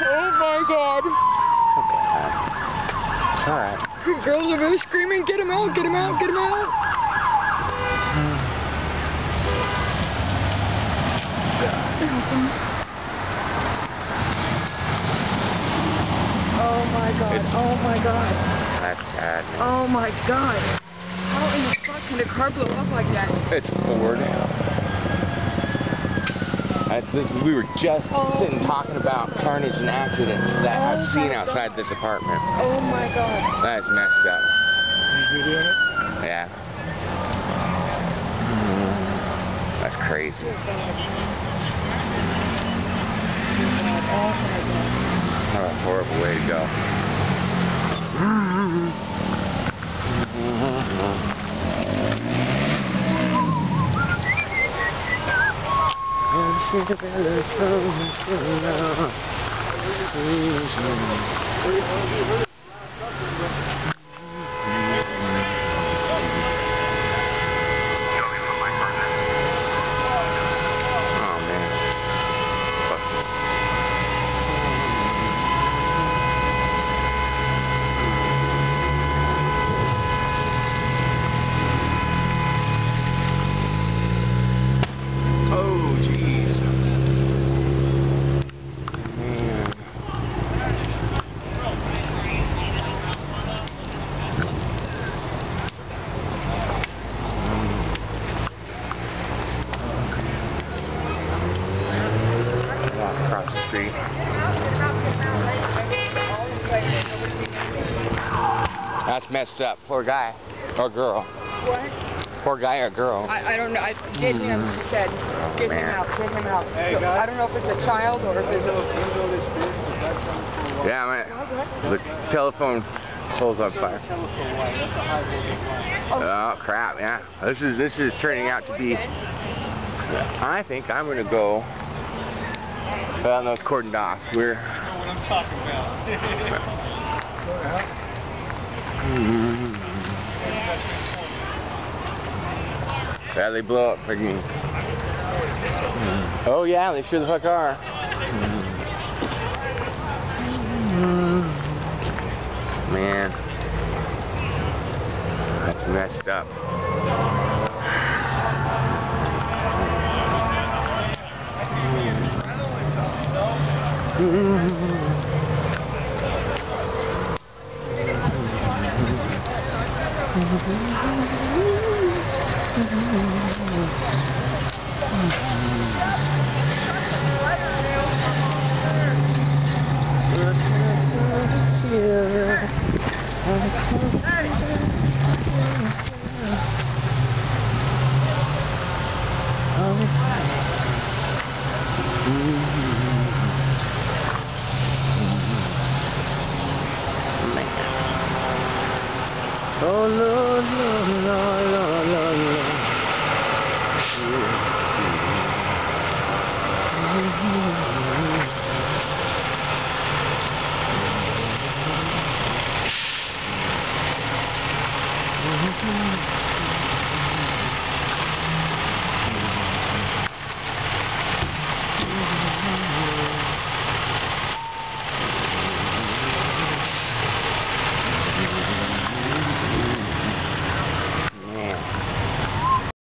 Oh my god. It's okay, hon. It's alright. Girls are really screaming, get him out, get him out, get him out. Oh my god, oh my god, That's bad. oh my god. How in the fuck can a car blow up like that? It's Ford. I, this, we were just Oh. sitting talking about carnage and accidents that Oh I've seen outside God. this apartment. Oh my god. That is messed up. You videoing it? Yeah. That's crazy. Oh, oh my god. What a horrible way to go. Oh across the street. That's messed up. Poor guy. Or girl. What? Poor guy or girl. I, I don't know. I, get him, he said. Oh, get him out, get him out. Hey, So, guys. I don't know if it's a child or if it's a... Yeah, man. Oh, go. The telephone pole's on fire. Telephone wire. That's a high voltage wire. Oh crap! Yeah, this is this is turning out to be. I think I'm gonna go. Well, no, it's cordoned off. We're. You know what I'm talking about. Yeah, they blow up freaking. Oh yeah, they sure the fuck are. Man, that's messed up. Mm-hmm. Oh, la, la, la, la, la.